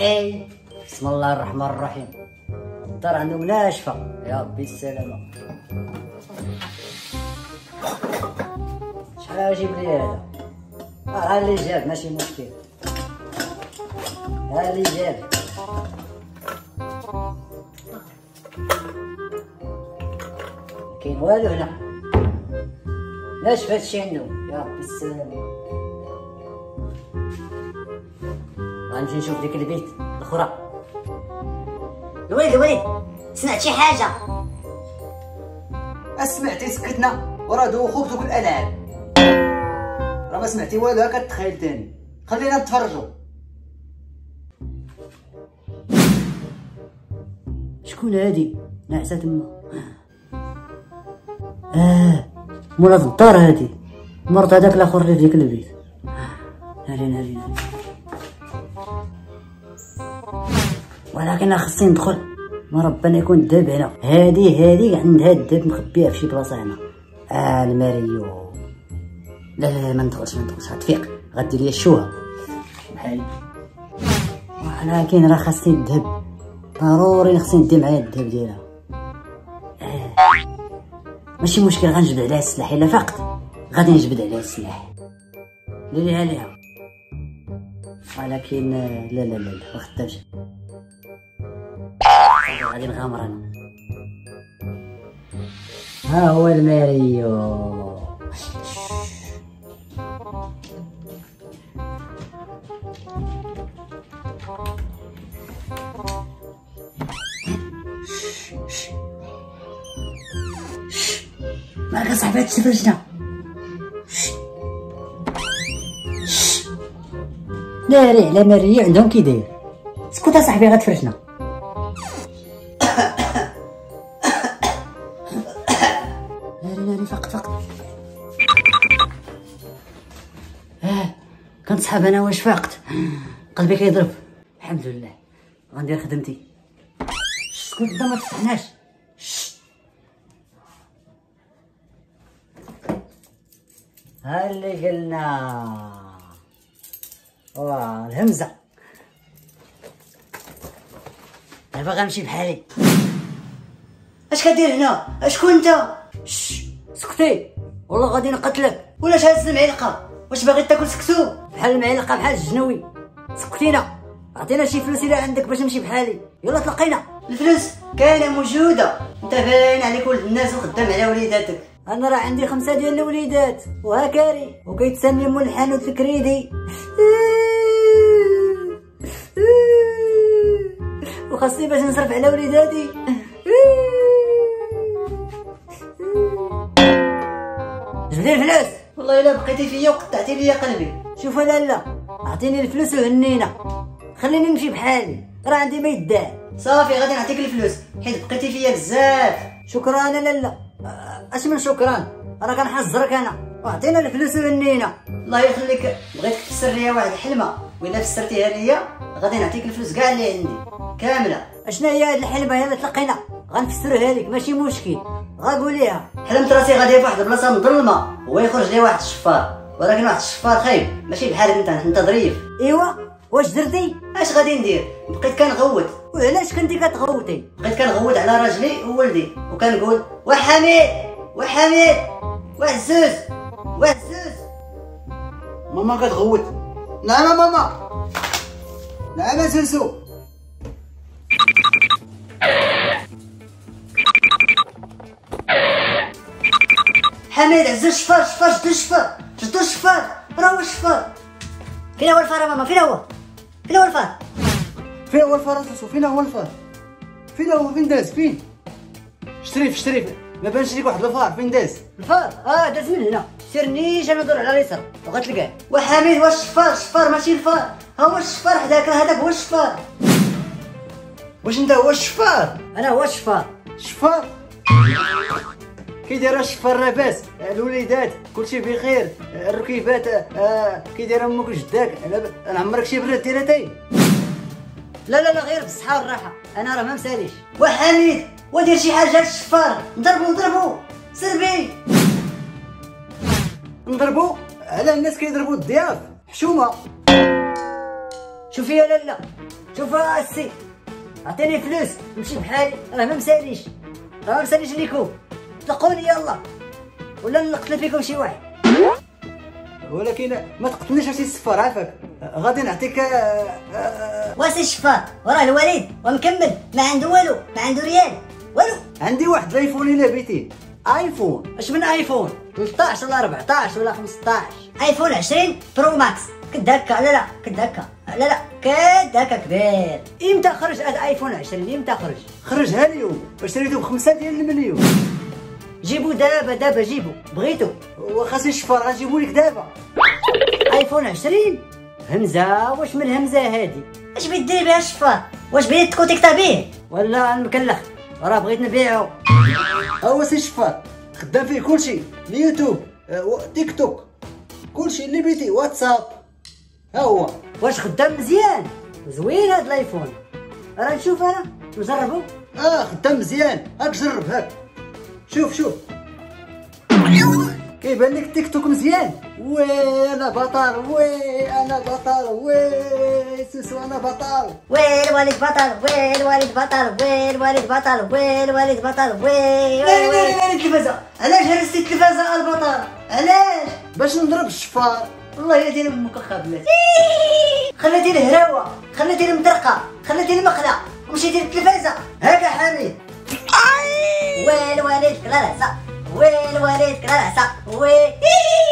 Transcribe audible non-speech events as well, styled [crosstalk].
اي بسم الله الرحمن الرحيم. الدار عندهم ناشفه يا ربي السلامة. شحال أجيب لي هذا؟ ها اللي جاب ماشي مشكل. ها اللي جاب. كاين والو هنا. ناشف هادشي عندهم يا ربي السلامة. غنمشي نشوف ديك البيت الأخرى. الويل الويل سمعت شي حاجة؟ سمعتي سكتنا وراه دوخوك دوك الالعاب راه ما سمعتي والو هاكا تخيل تاني. خلينا نتفرجوا شكون هادي؟ ناعسه تما. آه مولات الدار هادي. مرت هذاك الآخر اللي في ديك البيت. ناري ناري ناري ولكن خصني ندخل. ما ربنا يكون الدب هنا. هادي هادي عندها الدب مخبيها في شي بلاصة هنا. آه الماريو. لا لا لا ما ندخلش ما ندخلش. غتفيق غدير ليا الشوهة. بحالي ولكن راه خاصني الذهب ضروري خصني ندي معايا الذهب ديالها. آه. ماشي مشكل غنجبد عليها السلاح. إلا فقت غادي نجبد عليها السلاح. ديري عليها ولكن آه، لا لا لا لا ما خدامش. نغامر أنا ها هو الماريو. معك صاحبي ماري عندهم كي داير اسكت صاحبي غتفرجنا. ناري ناري فقط فقط. آه كنصحاب أنا واش فاقت قلبي كيضرب. الحمد لله. غندير خدمتي. اسكت انت ما تفتحناش. ها اللي قلنا. واه الهمزة. دابا غنمشي بحالي. اش كدير هنا؟ اشكون انت؟ شش سكتي. والله غادي نقتلك. ولا هاد المعلقه واش باغي تاكل سكتو؟ بحال المعلقة بحال الجنوي. سكتينا. عطينا شي فلوس الا عندك باش نمشي بحالي. يلا تلقينا. الفلوس كاينة موجودة. انت باين عليك ولد الناس وخدام على وليداتك. أنا راه عندي خمسة ديال الوليدات. وهكاري. وكيتسمي مول الحانوت الكريدي [laughs] وخاصني باش نصرف على وليداتي. [laughs] وقطعتي ليا قلبي. شوف لالا أعطيني الفلوس وهنينا. خليني نمشي بحالي. راه عندي ما يداه صافي غادي نعطيك الفلوس. حيت بقيتي فيا بزاف. شكرا لالا اش من شكرا. راه كنحذرك أنا. واعطينا الفلوس وهنينا. الله يخليك. بغيتك تفسر ليا واحد الحلمة. وإلا فسرتيها ليا غادي نعطيك الفلوس كاع اللي عندي. كاملة. اشنا هي هاد الحلمة؟ يلا تلقينا. غنفسرها لك. ماشي مشكل. غنقوليها حلمت راسي غادي فواحد البلاصة مظلمة. هو يخرج لي واحد الشفار. ولكن واحد الشفار خايب ماشي بحالك انت انت ظريف. ايوا واش درتي اش غادي ندير؟ بقيت كنغوت. وعلاش كنتي كتغوتي؟ بقيت كنغوت على راجلي وولدي وكنقول وحميد وحميد وعزوز وعزوز ماما كتغوت. نعم ماما. نعم سلسو حميد عزوز شفار شفار جدو شفار جدو شفار راه هو الشفار فين هو الفار ماما فين هو فين هو الفار فين هو الفار سلسو فين هو الفار فين هو فين داز فين شريف شريف ما بانش ليك واحد الفار فين داز الفار آه داز من هنا سير نيشان ندور على اليسار وغتلقاه وحميد واش الشفار الشفار ماشي الفار ها هو الشفار حداك هذاك هو الشفار واش انت هو الشفار أنا هو الشفار شفار كي داير الشفار لاباس الوليدات كلشي بخير. الركيبات آه، كي داير أمك وجداك أنا عمرك شي برد ديرتي لا لا لا غير بالصحة والراحة. أنا راه ما مساليش. وحميد! ودير شي حاجة للشفار ضربو ضربو سربي! نضربو؟ على الناس كيضربوا الضياف. حشومة. شوفي يا لالا. شوف السي عطيني فلوس. نمشي بحالي. راه ما مساليش. راه ما مساليش ليكم طلقوني يلا. ولا نقتل فيكم شي واحد. ولكن ما تقتلنيش عرفتي السفر عافاك. غادي نعطيك آه، آه، واسي الشفار وراه الوليد ومكمل. ما عنده والو. ما عنده ريال. والو. عندي واحد الآيفون إلا بغيتي آيفون. اش من آيفون؟ 13 ولا 14 ولا 15 آيفون 20 Pro Max. كد هكا لا لا. كد هكا لا لا. كد هكا كبير. إمتى خرج هذا آيفون 20 إمتى خرج؟ خرجها اليوم. شريته بخمسة ديال المليون. جيبو دابا دابا جيبو. بغيتو. وخاصني الشفار غنجيبو لك دابا. آيفون 20 همزة. واش من همزه هادي؟ اش بغيت دير بها الشفار واش بغيت تكونيكتا به ولا نكلخ راه بغيت نبيعو. هو سي الشفار خدام فيه كلشي. اليوتيوب و- تيك توك. كلشي اللي بغيتي. واتساب. ها هو. واش خدام مزيان. زوين هاد الآيفون. راه نشوف أنا. نجربو. أه خدام مزيان. هاك جرب هاك. شوف شوف. كيبان لك تيك توك مزيان؟ وي أنا بطل وي أنا بطل وي. سوسو أنا بطل. وين الوالد بطل وين الوالد بطل وين الوالد بطل وين الوالد بطل وين وين وين وين التلفازة. علاش هرستي التلفازة البطل؟ علاش؟ باش نضرب الشفار. والله يا دين أمك خابلات خليتي الهراوة خليتي المطرقة خليتي المقلة ومشيتي للتلفازة هكا Ay. When, when es clara, sa. When, when es clara, sa. When.